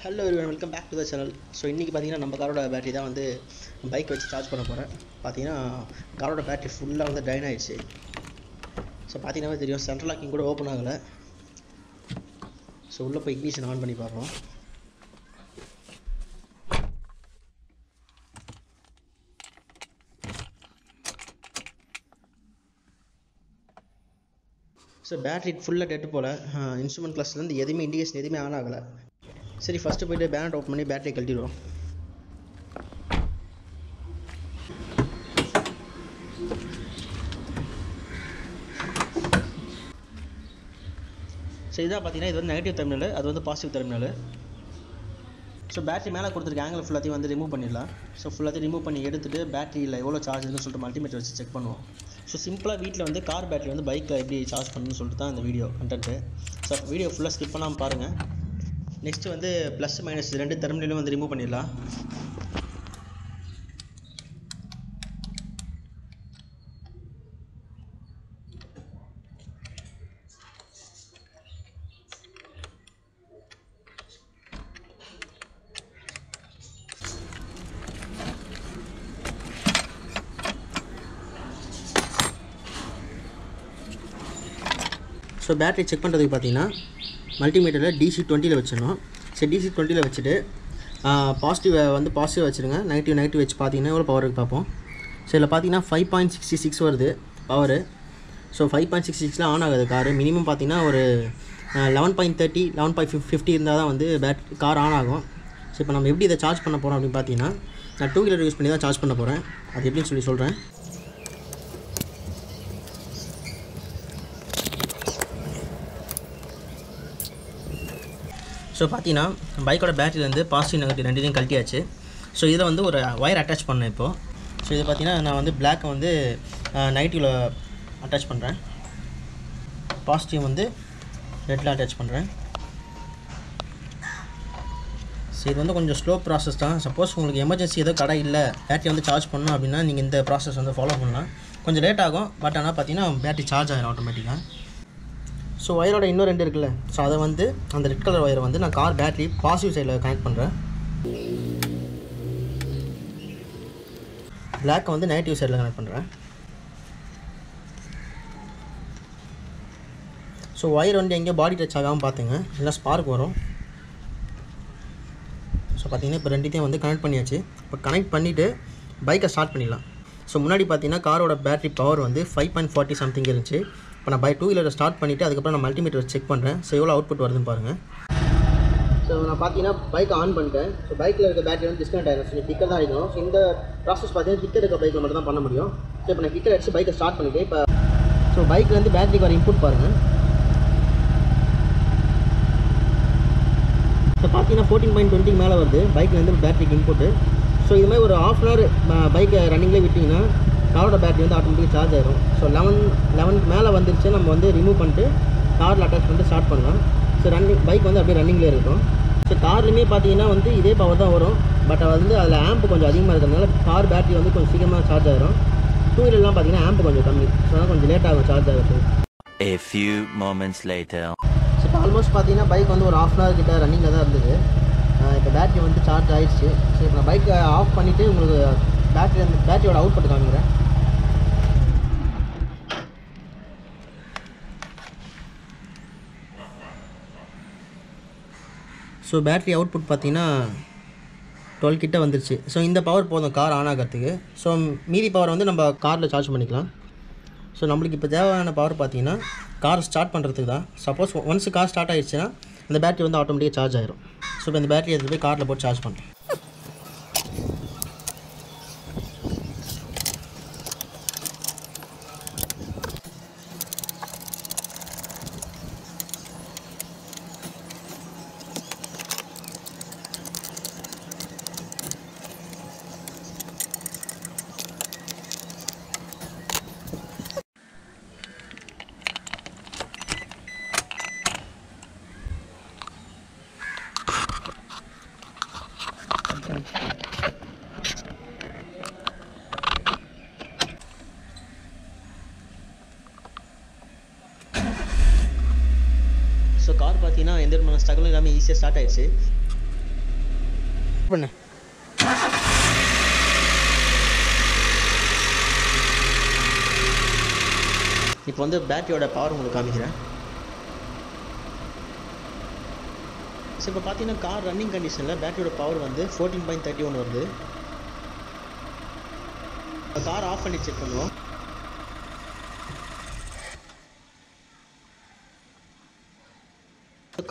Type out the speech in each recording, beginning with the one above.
Hello welcome back to the channel so இன்றைக்கி பார்த்தீங்கன்னா நம்ம காரோட பேட்டரி தான் வந்து பைக் வச்சு சார்ஜ் பண்ண போகிறேன் பார்த்தீங்கன்னா காரோட பேட்டரி ஃபுல்லாக வந்து ட்ரைன் ஆகிடுச்சு ஸோ பார்த்தீங்கன்னா தெரியும் சென்ட்ரல் லாக்கிங் கூட ஓப்பன் ஆகலை. ஸோ உள்ளே போய் இக்னிஷன் ஆன் பண்ணி பார்ப்போம். ஸோ பேட்டரி ஃபுல்லாக டெட்டு போல். இன்ஸ்ட்ருமெண்ட் கிளாஸ்லேருந்து எதுவுமே இண்டிகேஷன் எதுவுமே ஆன் ஆகலை. சரி ஃபஸ்ட்டு போய்ட்டு பேனட் ஓப்பன் பண்ணி பேட்டரி கழட்டிடுவோம். ஸோ இதான் பார்த்தீங்கன்னா இது வந்து நெகட்டிவ் டெர்மினல் அது வந்து பாசிட்டிவ் டெர்மினல் ஸோ பேட்டரி மேலே கொடுத்துருக்க ஆங்கிள் ஃபுல்லாத்தையும் வந்து ரிமூவ் பண்ணிடலாம். ஸோ ஃபுல்லாத்தையும் ரிமூவ் பண்ணி எடுத்துகிட்டு பேட்டரியில் எவ்வளோ சார்ஜ் இருக்குன்னு சொல்லிட்டு மல்டிமீட்டர் வச்சு செக் பண்ணுவோம். ஸோ சிம்பிளாக வீட்டில் வந்து கார் பேட்டரி வந்து பைக்கில் எப்படி சார்ஜ் பண்ணணும்னு சொல்லிட்டு தான் இந்த வீடியோ கண்டென்ட்டு ஸோ வீடியோ ஃபுல்லாக ஸ்கிப் பண்ணாமல் பாருங்கள் நெக்ஸ்ட்டு வந்து ப்ளஸ் மைனஸ் ரெண்டு டெர்மினலும் வந்து ரிமூவ் பண்ணிடலாம். ஸோ பேட்டரி செக் பண்ணுறதுக்கு பார்த்தீங்கன்னா மல்டிமீட்டரில் டிசி டுவெண்ட்டியில் வச்சிடணும். சரி டிசி டுவெண்ட்டியில் வச்சுட்டு பாசிட்டிவ் வந்து பாசிட்டிவ் வச்சுருங்க. நெகட்டிவ் நெகட்டிவ் வச்சு பார்த்தீங்கன்னா எவ்வளோ பவர் பார்ப்போம் ஸோ இதில் பார்த்தீங்கன்னா ஃபைவ் பாயிண்ட் சிக்ஸ்டி சிக்ஸ் வருது power so five point sixty சிக்ஸில் ஆன் ஆகுது காரு மினிமம் பார்த்தீங்கன்னா ஒரு eleven point thirty eleven point fif fifty இருந்தால் தான் வந்து பேட் கார் ஆன் ஆகும். ஸோ இப்போ நம்ம எப்படி இதை சார்ஜ் பண்ண போகிறோம் அப்படின்னு பார்த்தீங்கன்னா நான் டூ வீலர் யூஸ் பண்ணி தான் சார்ஜ் பண்ண போகிறேன் அது எப்படின்னு சொல்லி சொல்கிறேன் ஸோ பார்த்தீங்கன்னா பைக்கோட பேட்டரியிலேருந்து பாசிட்டிவ் நெகட்டிவ் ரெண்டுலையும் கழட்டியாச்சு. ஸோ இதில் வந்து ஒரு ஒயர் அட்டாச் பண்ணேன் இப்போது ஸோ இது பார்த்தீங்கன்னா நான் வந்து பிளாக்கை வந்து நைட்டிவில் அட்டாச் பண்ணுறேன் பாசிட்டிவ் வந்து ரெட்டில் அட்டாச் பண்ணுறேன் ஸோ இது வந்து கொஞ்சம் ஸ்லோ ப்ராசஸ் தான். சப்போஸ் உங்களுக்கு எமர்ஜென்சி ஏதோ கடை இல்லை பேட்டரி வந்து சார்ஜ் பண்ணணும் அப்படின்னா நீங்கள் இந்த ப்ராசஸ் வந்து ஃபாலோ பண்ணலாம். கொஞ்சம் லேட் ஆகும் பட் ஆனால் பார்த்தீங்கன்னா பேட்டரி சார்ஜ் ஆகிடும் ஆட்டோமேட்டிக்காக ஸோ ஒயரோட இன்னும் ரெண்டு இருக்குல்ல. ஸோ அதை வந்து அந்த ரெட் கலர் ஒயரை வந்து நான் கார் பேட்டரி பாசிட்டிவ் சைடில் கனெக்ட் பண்ணுறேன் பிளாக்கை வந்து நெகட்டிவ் சைடில் கனெக்ட் பண்ணுறேன் ஸோ ஒயர் வந்து எங்கேயோ பாடி டச் ஆகாமல் பார்த்துங்க. இல்லை ஸ்பார்க் வரும். ஸோ பார்த்தீங்கன்னா இப்போ ரெண்டுத்தையும் வந்து கனெக்ட் பண்ணியாச்சு. இப்போ கனெக்ட் பண்ணிவிட்டு பைக்கை ஸ்டார்ட் பண்ணிடலாம். ஸோ முன்னாடி பார்த்தீங்கன்னா காரோட பேட்டரி பவர் வந்து ஃபைவ் பாயிண்ட் ஃபார்ட்டி சம்திங் இருந்துச்சு. இப்போ நான் பை டூ வீலரை ஸ்டார்ட் பண்ணிவிட்டு அதுக்கப்புறம் நான் மல்டிமீட்டர் செக் பண்ணுறேன் ஸோ எவ்வளோ அவுட்புட் வருதுன்னு பாருங்கள் ஸோ நான் பார்த்தீங்கன்னா பைக் ஆன் பண்ணிட்டேன். ஸோ பைக்கில் இருக்க பேட்டரி வந்து டிஸ்கனெக்ட் ஆகிடும் ஸோ திக்கர் தான் ஆகிடும் ஸோ இந்த ப்ராசஸ் பார்த்தீங்கன்னா திக்கர் இருக்க பைக்கில் மட்டும் தான் பண்ண முடியும். ஸோ இப்போ நான் கிக்கர் அடிச்சு பைக்கை ஸ்டார்ட் பண்ணிவிட்டு இப்போ ஸோ பைக்கில் வந்து பேட்டரிக்கு வர இன்புட் பாருங்கள் ஸோ பார்த்தீங்கன்னா ஃபோர்டீன் பாயிண்ட் டுவெண்ட்டிக்கு மேலே வருது. பைக்கில் வந்து பேட்டரிக்கு இன்புட்டு ஸோ இது மாதிரி ஒரு ஆஃப் அன் ஹவர் பைக்கை ரன்னிங்லேயே விட்டிங்கன்னா காரோட பேட்டரி வந்து ஆட்டோமேட்டிக் சார்ஜ் ஆயிரும். ஸோ லெவன் லெவனுக்கு மேலே வந்துருச்சு நம்ம வந்து ரிமூவ் பண்ணிட்டு காரில் அட்டாச் பண்ணிட்டு ஸ்டார்ட் பண்ணலாம். ஸோ ரன்னிங் பைக் வந்து அப்படியே ரன்னிங்லேயே இருக்கும். ஸோ கார்லையுமே பார்த்தீங்கன்னா வந்து இதே பவர் தான் வரும். பட் வந்து அதில் ஆம்ப் கொஞ்சம் அதிகமாக இருக்கிறதுனால கார் பேட்டரி வந்து கொஞ்சம் சீக்கிரமாக சார்ஜ் ஆயிரும். டூ வீலர்லாம் பார்த்தீங்கன்னா ஆம்ப் கொஞ்சம் கம்மி. ஸோ அதனால் கொஞ்சம் லேட் ஆகும் சார்ஜ் ஆகிறது A few moments later. So இப்போ ஆல்மோஸ்ட் பார்த்தீங்கன்னா பைக் வந்து ஒரு ஆஃப் அன் ஹவர் கிட்ட ரன்னிங்கில் தான் இருந்தது. இப்போ பேட்டரி வந்து சார்ஜ் ஆயிடுச்சு. ஸோ இப்போ நான் பைக்கை ஆஃப் பண்ணிவிட்டு உங்களுக்கு பேட்டரி அந்த பேட்டரியோட அவுட்புட் காமிக்கிறேன் ஸோ பேட்டரி அவுட்புட் பார்த்தீங்கன்னா டுவெல் கிட்ட வந்துருச்சு. ஸோ இந்த பவர் போதும் கார் ஆன் ஆகிறதுக்கு. ஸோ மீதி பவர் வந்து நம்ம காரில் சார்ஜ் பண்ணிக்கலாம். ஸோ நம்மளுக்கு இப்போ தேவையான பவர் பார்த்தீங்கன்னா கார் ஸ்டார்ட் பண்ணுறதுக்கு தான். சப்போஸ் ஒன்ஸ் கார் ஸ்டார்ட் ஆகிடுச்சுன்னா அந்த பேட்டரி வந்து ஆட்டோமேட்டிக்காக சார்ஜ் ஆயிரும். ஸோ இப்போ இந்த பேட்டரி எடுத்து போய் காரில் போட்டு சார்ஜ் பண்ணுறேன் பார்த்தீங்கன்னா எந்த விதமான ஸ்ட்ரகிளும் எல்லாமே ஈஸியாக ஸ்டார்ட் ஆயிடுச்சு. பண்ணு. இப்போ வந்து பேட்டரியோட பவர் உங்களுக்கு காமிக்கிறேன். ஸோ இப்போ பார்த்தீங்கன்னா கார் ரன்னிங் கண்டிஷனில் பேட்டரியோட பவர் வந்து ஃபோர்டீன் பாயிண்ட் தேர்ட்டி ஒன் வருது கார் ஆஃப் பண்ணி செக் பண்ணுவோம்.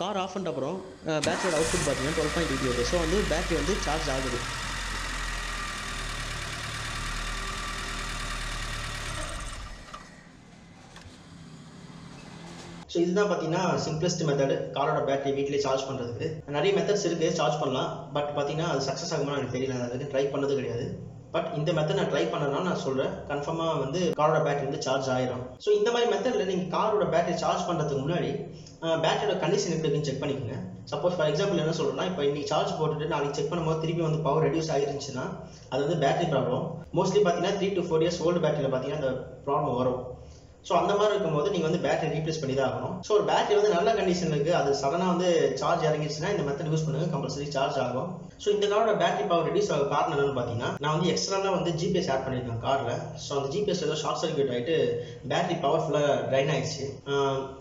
கார் ஆஃப் பண்ணிட்ட அப்புறம் பேட்டரியோட அவுட்புட் பார்த்தீங்கன்னா டுவெல் பாயிண்ட் எயிட் வருது. ஸோ வந்து பேட்டரி வந்து சார்ஜ் ஆகுது. ஸோ இதுதான் பார்த்தீங்கன்னா சிம்பிளஸ்ட் மெத்தட் காரோட பேட்டரி வீட்டிலே சார்ஜ் பண்ணுறதுக்கு நிறைய மெத்தட்ஸ் இருக்குது சார்ஜ் பண்ணலாம். பட் பார்த்தீங்கன்னா அது சக்ஸஸ் ஆகுமா எனக்கு தெரியல. அதுக்கு ட்ரை பண்ணது கிடையாது. பட் இந்த மெத்தட் நான் ட்ரை பண்ணனால நான் சொல்கிறேன் கன்ஃபார்மாக வந்து காரோட பேட்டரி வந்து சார்ஜ் ஆயிரும். ஸோ இந்த மாதிரி மெத்தடில் நீங்கள் காரோட பேட்டரி சார்ஜ் பண்ணுறதுக்கு முன்னாடி பேட்டரியோட கண்டிஷன் எப்படி இருக்குன்னு செக் பண்ணிக்கோங்க. சப்போஸ் ஃபார் எக்ஸாம்பிள் என்ன சொல்கிறேன்னா இப்போ இன்னைக்கு சார்ஜ் போட்டுட்டு நாளைக்கு செக் பண்ணும்போது திருப்பி வந்து பவர் ரெடியூஸ் ஆயிருந்துச்சுன்னா அது வந்து பேட்டரி ப்ராப்ளம் மோஸ்ட்லி பார்த்தீங்கன்னா three to four years old பேட்டரியில் பார்த்தீங்கன்னா அந்த ப்ராப்ளம் வரும். ஸோ அந்த மாதிரி இருக்கும்போது நீங்கள் வந்து பேட்டரி ரீப்ளேஸ் பண்ணி தான் ஆகணும். ஸோ ஒரு பேட்டரி வந்து நல்ல கண்டிஷன் இருக்குது அது சடனாக வந்து சார்ஜ் இறங்கிடுச்சுன்னா இந்த மெத்தட் யூஸ் பண்ணுங்க. கம்பல்சரி சார்ஜ் ஆகும். ஸோ இந்த காரோட பேட்டரி பவர் ரெடியூஸ் ஆக காரணம் என்னன்னு பார்த்தீங்கன்னா நான் வந்து எக்ஸ்ட்ராலாக வந்து ஜிபிஎஸ் ஆட் பண்ணியிருக்கேன் காரில் ஸோ அந்த ஜிபிஎஸ் ஏதோ ஷார்ட் சர்க்யூட் ஆகிட்டு பேட்டரி பவர் ஃபுல்லாக ட்ரைன் ஆயிடுச்சு.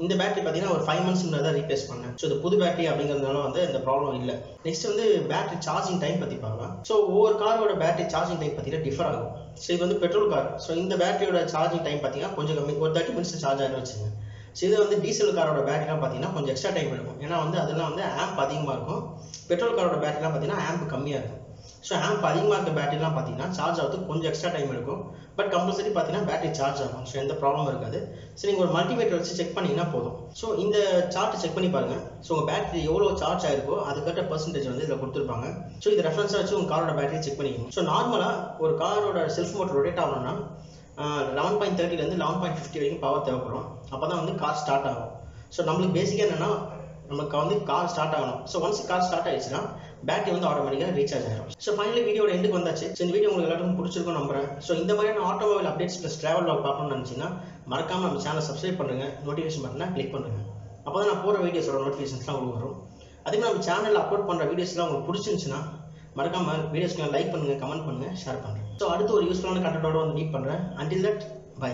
இந்த பேட்டரி பார்த்தீங்கன்னா ஒரு ஃபைவ் மந்த்ஸ் முன்னாடி தான் ரீப்ளேஸ் பண்ணேன். ஸோ இது புது பேட்டரி அப்படிங்கிறதுனால வந்து இந்த ப்ராப்ளம் இல்லை. நெக்ஸ்ட் வந்து பேட்டரி சார்ஜிங் டைம் பற்றி பார்க்கலாம். ஸோ ஒவ்வொரு காரோட பேட்டரி சார்ஜிங் டைம் பார்த்தீங்கன்னா டிஃபர் ஆகும். ஸோ இது வந்து பெட்ரோல் கார் ஸோ இந்த பேட்டரியோட சார்ஜிங் டைம் பார்த்தீங்கன்னா கொஞ்சம் கம்மி. ஒரு தேர்ட்டி மினிட்ஸ் சார்ஜ் ஆகிடும் வச்சுங்க ஸோ இது வந்து டீசல் காரோட பேட்டரிலாம் பார்த்தீங்கன்னா கொஞ்சம் எக்ஸ்ட்ரா டைம் எடுக்கும். ஏன்னா வந்து அதெல்லாம் வந்து ஆம்ப் அதிகமாக இருக்கும். பெட்ரோல் காரோட பேட்டரிலாம் பார்த்தீங்கன்னா ஆம்ப் கம்மியாக இருக்கும். ஸோ ஆம்ப் அதிகமாக இருக்க பேட்டரிலாம் பார்த்தீங்கன்னா சார்ஜ் ஆகிறதுக்கு கொஞ்சம் எக்ஸ்ட்ரா டைம் எடுக்கும். பட் கம்பல்சரி பார்த்தீங்கன்னா பேட்டரி சார்ஜ் ஆகும். ஸோ எந்த ப்ராப்ளமும் இருக்காது. ஸோ நீங்கள் ஒரு மல்டிமீட்டர் வச்சு செக் பண்ணிங்கன்னா போதும். ஸோ இந்த சார்ட் செக் பண்ணி பாருங்க. ஸோ உங்கள் பேட்டரி எவ்வளோ சார்ஜ் ஆயிருக்கோ அதுக்கேற்ற பர்சன்டேஜ் வந்து இதில் கொடுத்துருப்பாங்க. ஸோ இது ரெஃபரன்ஸாக வச்சு உங்கள் காரோட பேட்டரி செக் பண்ணிக்கணும். ஸோ நார்மலாக ஒரு காரோட செல்ஃப் மோட்டர் ரொட்டேட் ஆகணும்னா லெவன் பாயிண்ட் தேர்ட்டிலேருந்து லெவன் பாயிண்ட் ஃபிஃப்டி வரைக்கும் பவர் தேவைப்படும். அப்போ தான் வந்து கார் ஸ்டார்ட் ஆகும். ஸோ நம்மளுக்கு பேசிக்காக என்னென்னா நமக்கு வந்து கார் ஸ்டார்ட் ஆகணும். ஸோ ஒன்ஸ் கார் ஸ்டார்ட் ஆயிடுச்சுன்னா பேட்டரி வந்து ஆட்டோமேட்டிக்காக ரீசார்ஜ் ஆகிடும் ஸோ ஃபைனலி வீடியோட எண்டுக்கு வந்தாச்சு. ஸோ இந்த வீடியோ உங்களுக்கு எல்லாருக்கும் பிடிச்சிருக்கும் நம்புறேன். ஸோ இந்த மாதிரியான automobile updates plus travel log பார்க்கணும்னு நினச்சிங்கன்னா மறக்காம நம்ம சேனல் சப்ஸ்கிரைப் பண்ணுங்க நோட்டிஃபிகேஷன் பட்டனை கிளிக் பண்ணுங்க. அப்போ தான் நான் போகிற வீடியோஸோட நோட்டிஃபிகேஷன்ஸ்லாம் உங்களுக்கு வரும். அதே மாதிரி நம்ம சேனலில் அப்லோட் பண்ணுற வீடியோஸ்லாம் உங்களுக்கு பிடிச்சிருந்துச்சுன்னா மறக்காம வீடியோஸ்க்கு லைக் பண்ணுங்க கமெண்ட் பண்ணுங்க ஷேர் பண்ணுங்க. ஸோ அடுத்து ஒரு யூஸ்ஃபுல்லான கண்டென்ட்டோட வந்து மீட் பண்ணுறேன் அண்டில் தட் பை